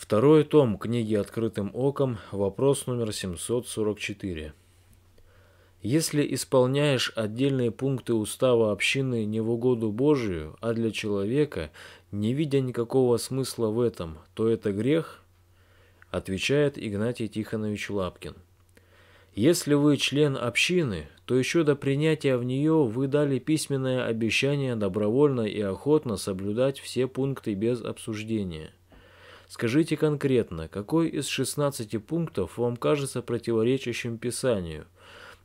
Второй том книги «Открытым оком», вопрос номер 744. Если исполняешь отдельные пункты устава общины не в угоду Божию, а для человека, не видя никакого смысла в этом, то это грех? Отвечает Игнатий Тихонович Лапкин. Если вы член общины, то еще до принятия в нее вы дали письменное обещание добровольно и охотно соблюдать все пункты без обсуждения. Скажите конкретно, какой из 16 пунктов вам кажется противоречащим Писанию?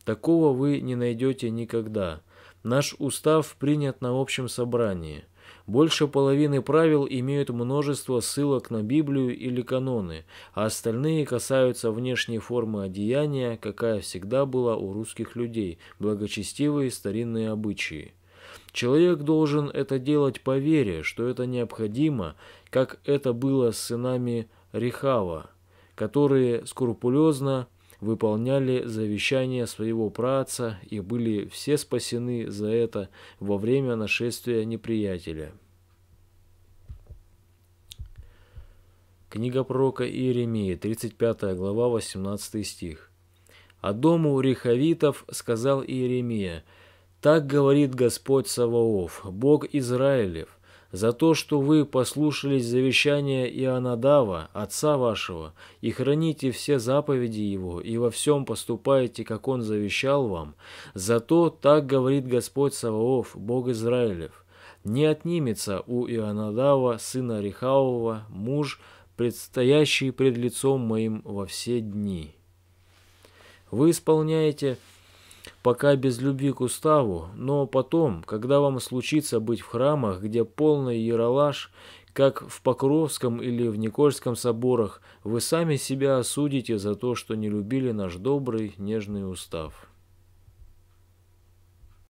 Такого вы не найдете никогда. Наш устав принят на общем собрании. Больше половины правил имеют множество ссылок на Библию или каноны, а остальные касаются внешней формы одеяния, какая всегда была у русских людей, благочестивые старинные обычаи. Человек должен это делать по вере, что это необходимо, как это было с сынами Рехава, которые скрупулезно выполняли завещание своего праца и были все спасены за это во время нашествия неприятеля. Книга пророка Иеремии, 35 глава, 18 стих. «А дому Рехавитов сказал Иеремия, так говорит Господь Саваоф, Бог Израилев, за то, что вы послушались завещания Ионадава, отца вашего, и храните все заповеди его, и во всем поступаете, как он завещал вам, за то так говорит Господь Саваоф, Бог Израилев. Не отнимется у Ионадава, сына Рехавова, муж, предстоящий пред лицом моим во все дни. Вы исполняете пока без любви к уставу, но потом, когда вам случится быть в храмах, где полный яролаж, как в Покровском или в Никольском соборах, вы сами себя осудите за то, что не любили наш добрый, нежный устав».